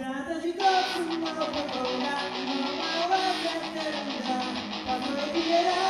Strategical, no, no, no,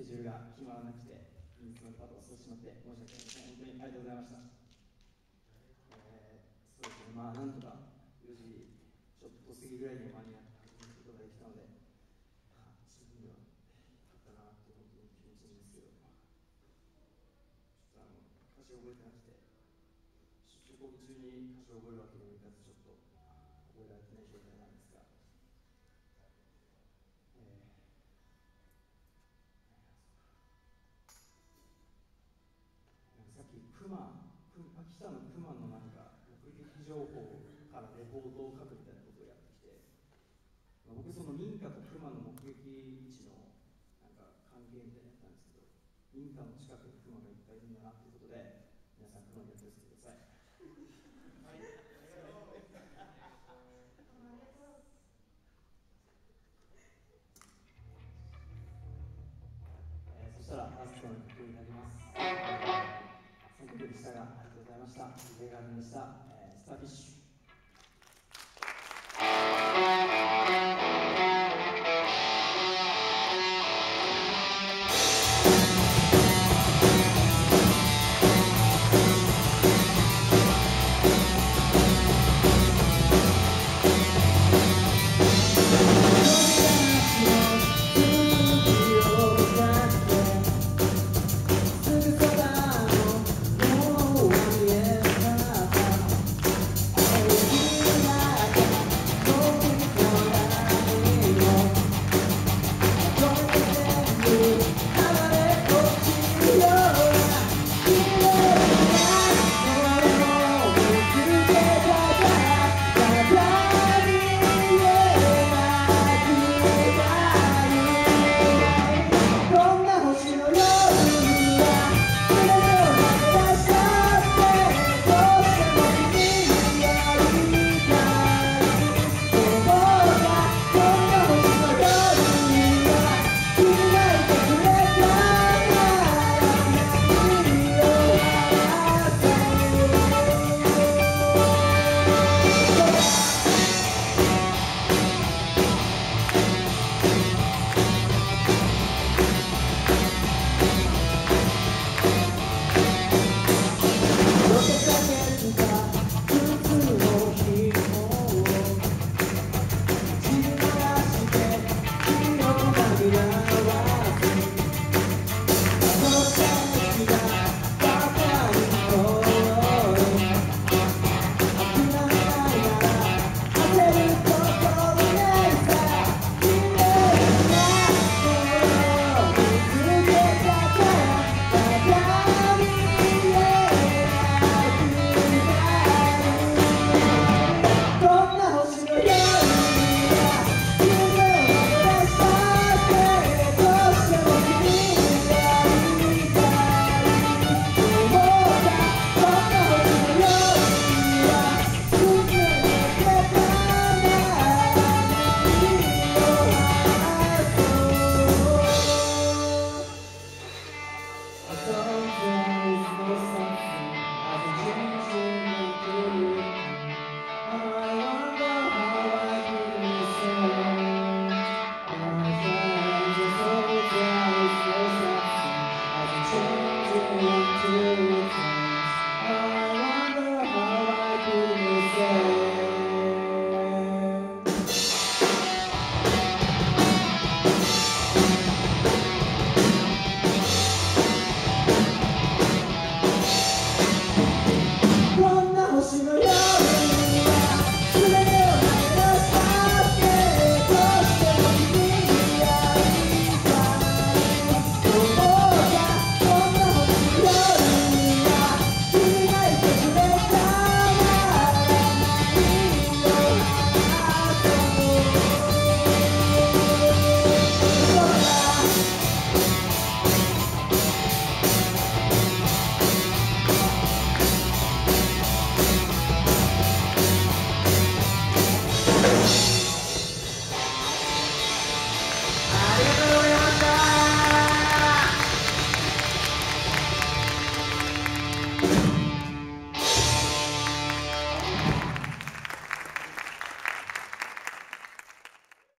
ケジュールが決まらなくて、人数のパートをしてしまって申し訳ありません。本当にありがとうございました。えー、そうですね、まあ、なんとか Fatima した、映画にした、スタビィッシュ。